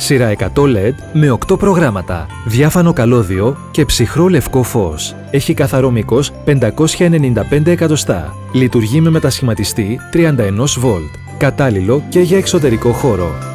Σειρά 100 LED με 8 προγράμματα, διάφανο καλώδιο και ψυχρό λευκό φως. Έχει καθαρό μήκος 595 εκατοστά. Λειτουργεί με μετασχηματιστή 31 V. Κατάλληλο και για εξωτερικό χώρο.